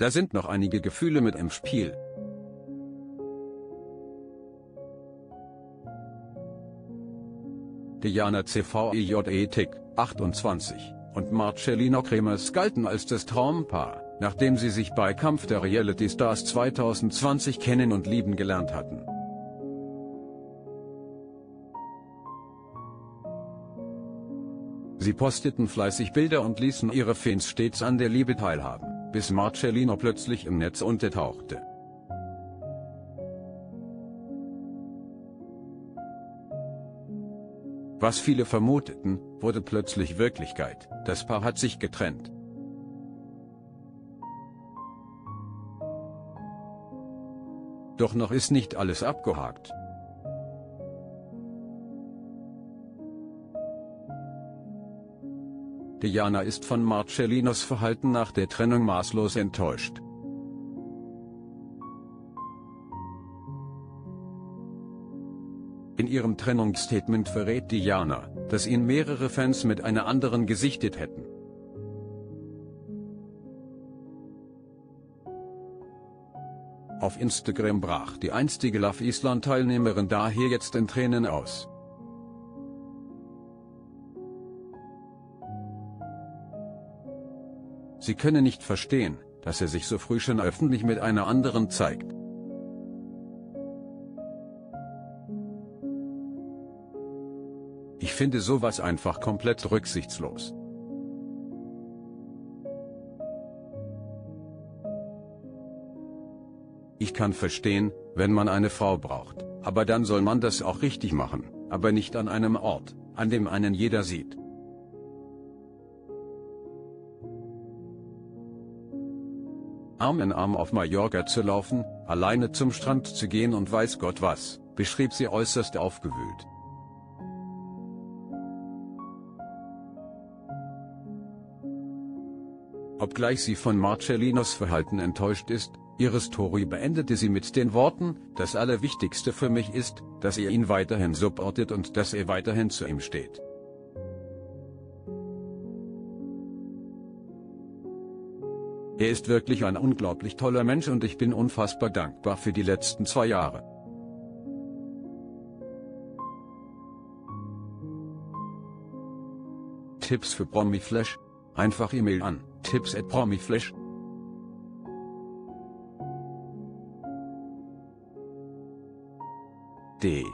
Da sind noch einige Gefühle mit im Spiel. Diana CVEJETIC, 28, und Marcellino Kremers galten als das Traumpaar, nachdem sie sich bei Kampf der Reality Stars 2020 kennen und lieben gelernt hatten. Sie posteten fleißig Bilder und ließen ihre Fans stets an der Liebe teilhaben, bis Marcellino plötzlich im Netz untertauchte. Was viele vermuteten, wurde plötzlich Wirklichkeit, das Paar hat sich getrennt. Doch noch ist nicht alles abgehakt. Diana ist von Marcellinos Verhalten nach der Trennung maßlos enttäuscht. In ihrem Trennungsstatement verrät Diana, dass ihn mehrere Fans mit einer anderen gesichtet hätten. Auf Instagram brach die einstige Love Island Teilnehmerin daher jetzt in Tränen aus. Sie könne nicht verstehen, dass er sich so früh schon öffentlich mit einer anderen zeigt. Ich finde sowas einfach komplett rücksichtslos. Ich kann verstehen, wenn man eine Frau braucht, aber dann soll man das auch richtig machen, aber nicht an einem Ort, an dem einen jeder sieht. Arm in Arm auf Mallorca zu laufen, alleine zum Strand zu gehen und weiß Gott was, beschrieb sie äußerst aufgewühlt. Obgleich sie von Marcellinos Verhalten enttäuscht ist, ihre Story beendete sie mit den Worten, das Allerwichtigste für mich ist, dass ihr ihn weiterhin supportet und dass er weiterhin zu ihm steht. Er ist wirklich ein unglaublich toller Mensch und ich bin unfassbar dankbar für die letzten zwei Jahre. Tipps für Promiflash? Einfach E-Mail an tipps at promiflash. D